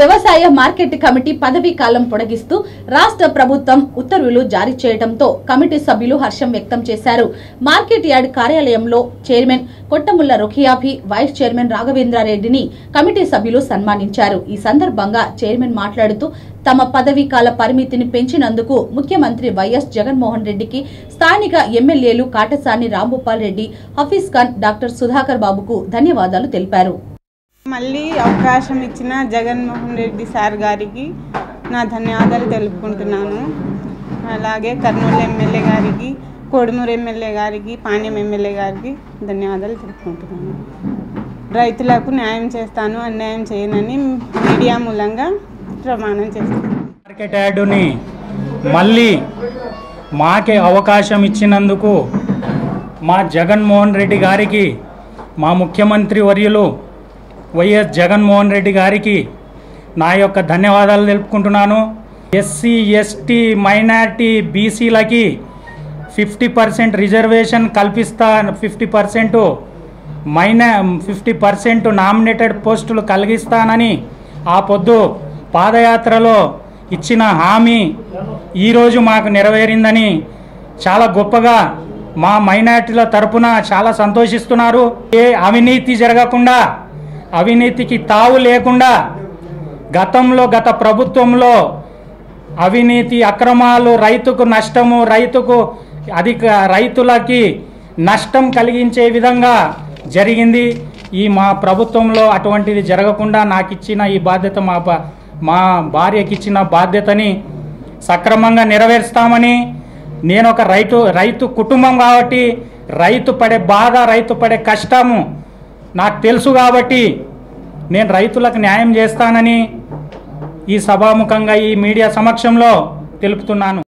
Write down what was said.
వ్యవసాయ market committee పదవీ కాలం పొడిగిస్తూ రాష్ట్ర ప్రభుత్వం ఉత్తర్వులు జారీ చేయడంతో కమిటీ సభ్యులు హర్షం వ్యక్తం చేశారు. మార్కెట్ యార్డ్ కార్యాలయంలో chairman Kottamulla Rukhiyabi vice chairman రాఘవేంద్రారెడ్డిని committee సభ్యులు సన్మానించారు. ఈ సందర్భంగా చైర్మన్ మాట్లాడుతూ తమ పదవీ కాల పరిమితిని పెంచినందుకు ముఖ్యమంత్రి వైఎస్ జగన్మోహన్ రెడ్డికి స్థానిక ఎమ్మెల్యేలు కాటసాని రాంభూపాల్ రెడ్డి హఫీజ్ ఖాన్ డాక్టర్ సుధాకర్ బాబుకు ధన్యవాదాలు తెలిపారు. మళ్ళీ అవకాశం ఇచ్చిన జగన్మోహన్ రెడ్డి సార్ గారికి నా ధన్యవాదాలు తెలుపుకుంటున్నాను. అలాగే కర్నూలు ఎమ్మెల్యే గారికి కోడుమూరు ఎమ్మెల్యే గారికి పాణ్యం ఎమ్మెల్యే గారికి ధన్యవాదాలు తెలుపుకుంటున్నాను. రైతులకు న్యాయం చేస్తాను అన్యాయం చేయనని మీడియా మూలంగా ప్రమాణం చేస్తాను మార్కెట్ యార్డుని మళ్ళీ మాకే అవకాశం ఇచ్చినందుకు మా జగన్మోహన్ రెడ్డి గారికి మా ముఖ్యమంత్రి వర్యులు వైఎస్ జగన్మోహన్ రెడ్డి గారికి నా యొక్క ధన్యవాదాలు తెలుపుకుంటున్నాను. ఎస్సీ ఎస్టీ మైనార్టీ బీసీలకి ఫిఫ్టీ పర్సెంట్ రిజర్వేషన్ కల్పిస్తా ఫిఫ్టీ పర్సెంట్ మైనా ఫిఫ్టీ పర్సెంట్ నామినేటెడ్ పోస్టులు కలిగిస్తానని ఆ పొద్దు పాదయాత్రలో ఇచ్చిన హామీ ఈరోజు మాకు నెరవేరిందని చాలా గొప్పగా మా మైనార్టీల తరపున చాలా సంతోషిస్తున్నారు. ఏ అవినీతి జరగకుండా అవినీతికి తావు లేకుండా గతంలో గత ప్రభుత్వంలో అవినీతి అక్రమాలు రైతుకు నష్టము రైతుకు అధిక రైతులకి నష్టం కలిగించే విధంగా జరిగింది. ఈ మా ప్రభుత్వంలో అటువంటిది జరగకుండా నాకు ఇచ్చిన ఈ బాధ్యత మా బా- మా భార్యకి ఇచ్చిన బాధ్యతని సక్రమంగా నెరవేరుస్తామని నేను ఒక రైతు రైతు కుటుంబం కాబట్టి రైతు పడే బాధ రైతు పడే కష్టము నాకు తెలుసు కాబట్టి నేను రైతులకు న్యాయం చేస్తానని ఈ సభాముఖంగా ఈ మీడియా సమక్షంలో తెలుపుతున్నాను.